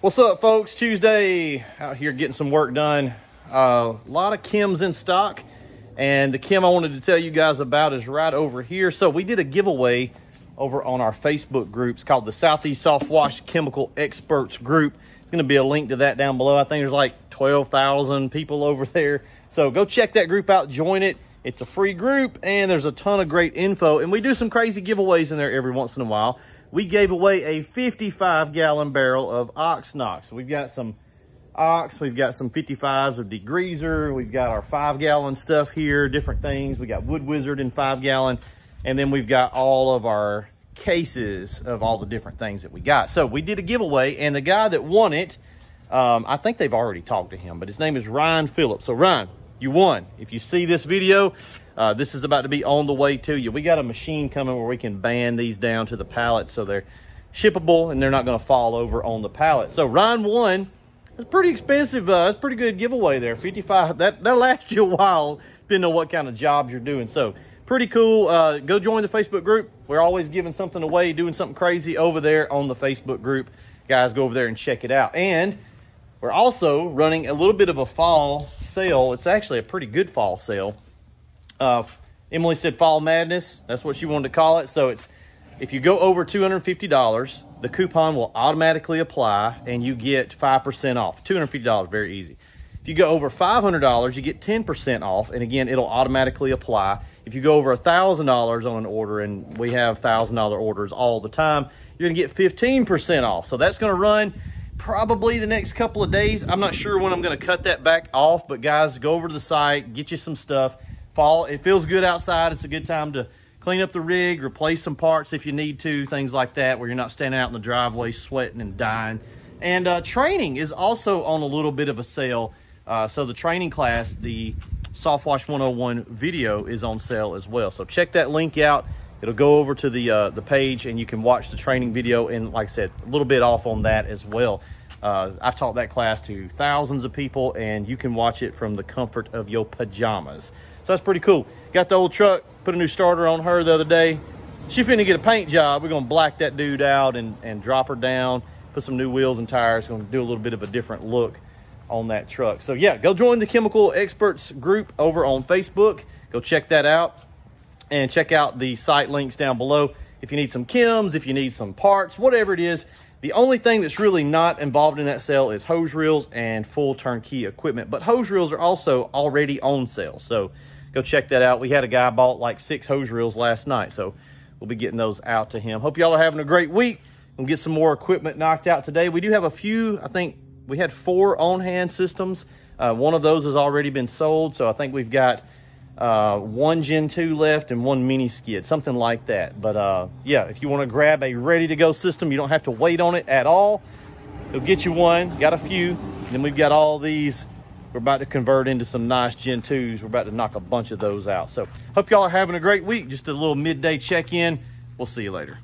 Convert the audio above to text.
What's up, folks? Tuesday, out here getting some work done. Uh, a lot of chems in stock, and the chem I wanted to tell you guys about is right over here. So we did a giveaway over on our Facebook groups called the Southeast Softwash Chemical Experts Group. It's going to be a link to that down below. I think there's like 12,000 people over there. So go check that group out, join it. It's a free group, and there's a ton of great info. And we do some crazy giveaways in there every once in a while we gave away a 55 gallon barrel of Ox-KNOX. We've got some Ox, we've got some 55s of degreaser, we've got our five gallon stuff here, different things. We got Wood Wizard in five gallon, and then we've got all of our cases of all the different things that we got. So we did a giveaway, and the guy that won it, um, I think they've already talked to him, but his name is Ryan Phillips. So Ryan, you won. If you see this video, uh, this is about to be on the way to you. We got a machine coming where we can band these down to the pallet so they're shippable and they're not going to fall over on the pallet. So Ryan 1, It's pretty expensive. Uh, it's pretty good giveaway there. 55. That that'll last you a while, depending on what kind of jobs you're doing. So pretty cool. Uh, go join the Facebook group. We're always giving something away, doing something crazy over there on the Facebook group. Guys, go over there and check it out. And we're also running a little bit of a fall sale. It's actually a pretty good fall sale. Uh, Emily said fall madness. That's what she wanted to call it. So it's if you go over $250, the coupon will automatically apply and you get 5% off. $250, very easy. If you go over $500, you get 10% off. And again, it'll automatically apply. If you go over $1,000 on an order, and we have $1,000 orders all the time, you're gonna get 15% off. So that's gonna run probably the next couple of days. I'm not sure when I'm gonna cut that back off, but guys, go over to the site, get you some stuff fall. It feels good outside. It's a good time to clean up the rig, replace some parts if you need to, things like that, where you're not standing out in the driveway sweating and dying. And uh, training is also on a little bit of a sale. Uh, so the training class, the Soft Wash 101 video is on sale as well. So check that link out. It'll go over to the uh, the page and you can watch the training video and like I said, a little bit off on that as well. Uh, I've taught that class to thousands of people and you can watch it from the comfort of your pajamas. So that's pretty cool. Got the old truck, put a new starter on her the other day. She finna get a paint job. We're gonna black that dude out and, and drop her down, put some new wheels and tires. Gonna do a little bit of a different look on that truck. So yeah, go join the Chemical Experts group over on Facebook. Go check that out and check out the site links down below. If you need some chems, if you need some parts, whatever it is, the only thing that's really not involved in that sale is hose reels and full turnkey equipment. But hose reels are also already on sale. So go check that out. We had a guy bought like six hose reels last night, so we'll be getting those out to him. Hope y'all are having a great week. We'll get some more equipment knocked out today. We do have a few, I think we had four on-hand systems. Uh, one of those has already been sold, so I think we've got uh, one Gen 2 left and one mini skid, something like that. But uh, yeah, if you want to grab a ready-to-go system, you don't have to wait on it at all. It'll get you one, got a few. Then we've got all these we're about to convert into some nice Gen 2s. We're about to knock a bunch of those out. So hope y'all are having a great week. Just a little midday check-in. We'll see you later.